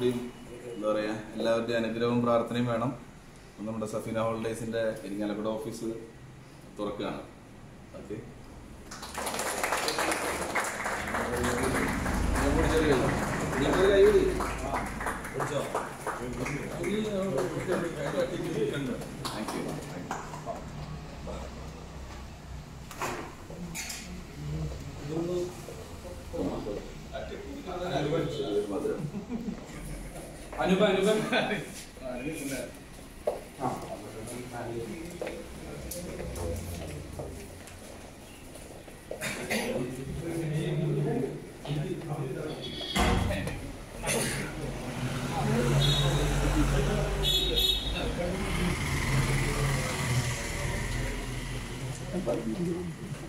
കൂടിയും എന്താ പറയുക എല്ലാവരുടെയും അനുഗ്രഹവും പ്രാർത്ഥനയും വേണം. നമ്മുടെ സഫീന ഹോളിഡേസിന്റെ ഇരിങ്ങാലക്കുട ഓഫീസ് തുറക്കുകയാണ്. Okay. Thank you Anupa Anupa എല്ലാ അനുപ എല്ലാവരും അല്ല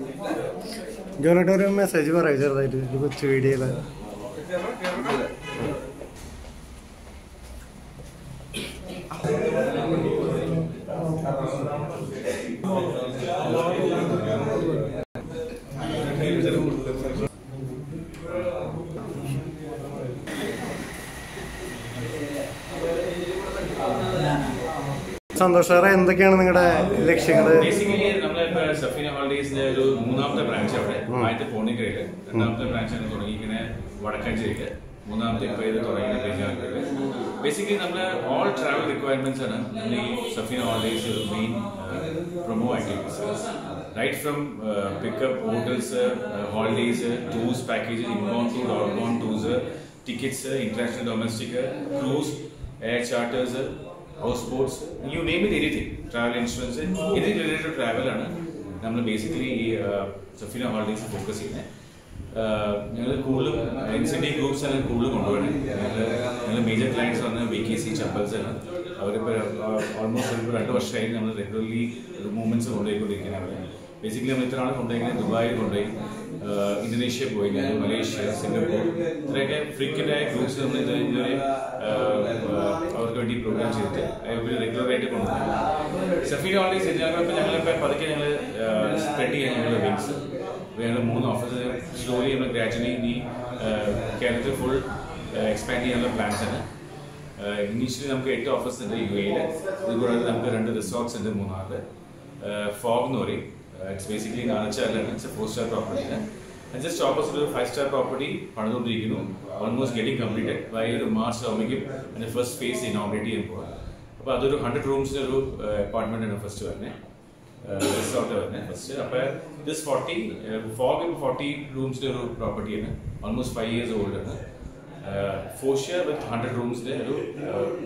ജോനട്ട് മെസ്സേജ് പറയാം ചെറുതായിട്ട്. ഒരു കൊച്ചു വീഡിയോ സന്തോഷ് സാറേ എന്തൊക്കെയാണ് നിങ്ങളുടെ ലക്ഷ്യങ്ങൾ? ബേസിക്കലി നമ്മളിപ്പോ സഫീന ഹോളിഡേസിന്റെ ഒരു മൂന്നാമത്തെ ബ്രാഞ്ച് അവിടെ ആദ്യത്തെ പോണിക്കരയില് രണ്ടാമത്തെ ബ്രാഞ്ചാണ് തുടങ്ങിയിരിക്കുന്നത് വടക്കാഞ്ചേരിയില് മൂന്നാമത്തെ ഇപ്പൊ ഇത് തുടങ്ങിയത് ബേജാങ്കറില് ബേസിക്കലി നമ്മള് ഓൾ ട്രാവൽ റിക്വയർമെന്റ്സ് ആണ് നമ്മൾ ഈ സഫീന ഹോളിഡേസ് ഒരു main promo activities right from pickup hotels holidays tours packages inbound tour outbound tours tickets international domestic cruise air charters house boats you name it anything travel insurance ഇത് related travel ആണ് നമ്മൾ basically ഈ Safina holdings focus ചെയ്യുന്നത് ഞങ്ങൾ കൂടുതലും D groups ആണ് കൂടുതൽ കൊണ്ടുപോകണം ഞങ്ങൾ മേജർ ക്ലയൻസ് വന്ന് വി കെ സി ചപ്പൽസ് ആണ്. അവരിപ്പോൾ ഓൾമോസ്റ്റ് ഒരു രണ്ട് വർഷമായി നമ്മൾ റെഗുലർലി മൂവ്മെന്റ്സ് കൊണ്ടുപോയിക്കൊണ്ടിരിക്കുന്നത് ബേസിക്കലി നമ്മൾ ഇത്ര നാൾ കൊണ്ടുപോയി ദുബായിൽ കൊണ്ടുപോയി. ഇന്തോനേഷ്യ പോയി മലേഷ്യ സിംഗപ്പൂർ. ഇത്രയൊക്കെ ഫ്രീക്വന്റ് ആയ ഗ്രൂപ്പ്സ് നമ്മൾ ഇത് ഇതുവരെ വേണ്ടി പ്രോഗ്രാം ചെയ്തിട്ട് ഒരു റെഗുലർ ആയിട്ട് കൊണ്ടുപോകും സഫീർ ഓൾറെഡി ഞങ്ങളിപ്പോൾ ഞങ്ങളിപ്പോൾ പതുക്കെ ഞങ്ങൾ സ്പ്രെഡ് ചെയ്യാൻ ഞങ്ങൾ വിങ്സ് ഞങ്ങൾ മൂന്ന് ഓഫീസ് സ്ലോലി നമ്മൾ ഗ്രാജുവലി ഇനി കേരളത്തിൽ ഫുൾ എക്സ്പാൻഡ് ചെയ്യാനുള്ള പ്ലാൻസ് ആണ്. ഇനീഷ്യലി നമുക്ക് എട്ട് ഓഫീസ് ഉണ്ട് യു എയിൽ ഇതുകൂടാതെ നമുക്ക് രണ്ട് റിസോർട്ട്സ് ഉണ്ട് മൂന്നാറിൽ ഫോഗ് എന്ന് പറയും. It's basically നാണച്ചാലാണ് it's four star property just opposite ഒരു five star property almost getting completed. By the March March and the first phase inaugurate ചെയ്യാൻ പോകാം അപ്പോൾ അതൊരു ഹൺഡ്രഡ് റൂംസിന്റെ ഒരു അപ്പാർട്ട്മെന്റ് ആണ് ഫസ്റ്റ് വരുന്നത് റിസോർട്ട് വരുന്നത് ഫസ്റ്റ് അപ്പോൾ ദിസ് ഫോർട്ടി ഫോഗ് ഫോർട്ടി റൂംസിന്റെ ഒരു പ്രോപ്പർട്ടിയാണ് ഓൾമോസ്റ്റ് ഫൈവ് ഇയേഴ്സ് ഓൾഡ് ആണ്. ഫോഷ്യ വിത്ത് ഹൺഡ്രഡ് റൂംസിന്റെ ഒരു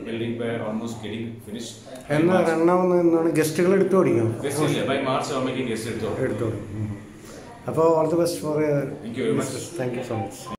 ബിൽഡിംഗ് ഓൾമോസ്റ്റ് ഗെറ്റിംഗ് ഫിനിഷ് എന്നാണ് ഗസ്റ്റുകൾ എടുത്തു പഠിക്കണം. ഗസ്റ്റ് ബൈ മാർച്ച് ആവുമ്പോഴേക്കും ഗസ്റ്റ് എടുത്തോളൂ. എടുത്തോളൂ. അപ്പോൾ all the best for Thank you very much. Thank you so much